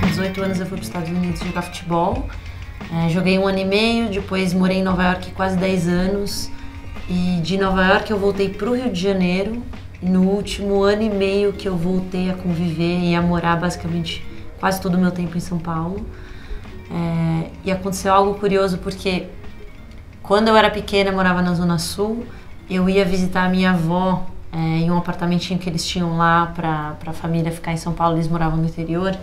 Com 18 anos eu fui para os Estados Unidos jogar futebol. É, joguei um ano e meio, depois morei em Nova York quase 10 anos. E de Nova York eu voltei para o Rio de Janeiro. No último ano e meio que eu voltei a conviver e a morar basicamente quase todo o meu tempo em São Paulo. É, e aconteceu algo curioso porque quando eu era pequena, morava na Zona Sul, eu ia visitar a minha avó é, em um apartamentinho que eles tinham lá para a família ficar em São Paulo, eles moravam no interior,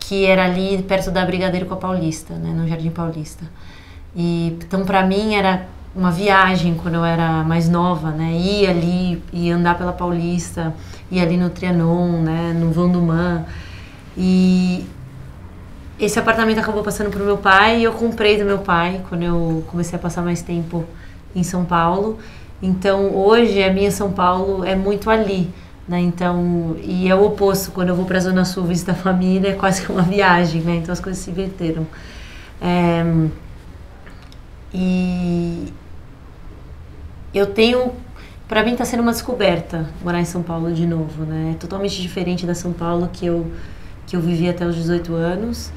que era ali perto da Brigadeiro com a Paulista, né, no Jardim Paulista. E, então, para mim, era uma viagem quando eu era mais nova, né? Ir ali e andar pela Paulista, ir ali no Trianon, né? No Man. E esse apartamento acabou passando para o meu pai e eu comprei do meu pai quando eu comecei a passar mais tempo em São Paulo. Então hoje a minha São Paulo é muito ali, né? Então e é o oposto quando eu vou para a Zona Sul visitar a família é quase que uma viagem, né? Então as coisas se inverteram. É, e eu tenho para mim está sendo uma descoberta morar em São Paulo de novo, né? É totalmente diferente da São Paulo que eu que eu vivi até os 18 anos.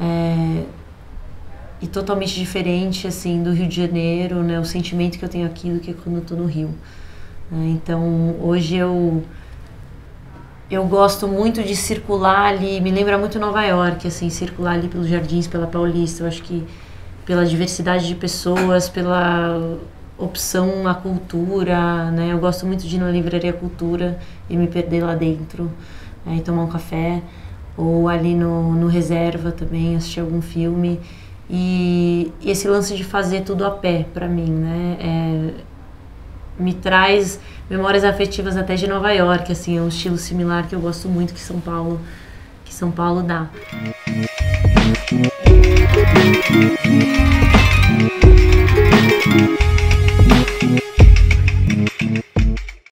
É, e totalmente diferente assim do Rio de Janeiro, né? O sentimento que eu tenho aqui do que quando eu tô no Rio. É, então hoje eu eu gosto muito de circular ali, me lembra muito Nova York, assim, circular ali pelos jardins, pela Paulista. Eu acho que pela diversidade de pessoas, pela opção à cultura, né? Eu gosto muito de ir na livraria Cultura e me perder lá dentro, é, e tomar um café ou ali no, no reserva também assistir algum filme e esse lance de fazer tudo a pé para mim né? É, me traz memórias afetivas até de Nova York assim é um estilo similar que eu gosto muito que São Paulo que São Paulo dá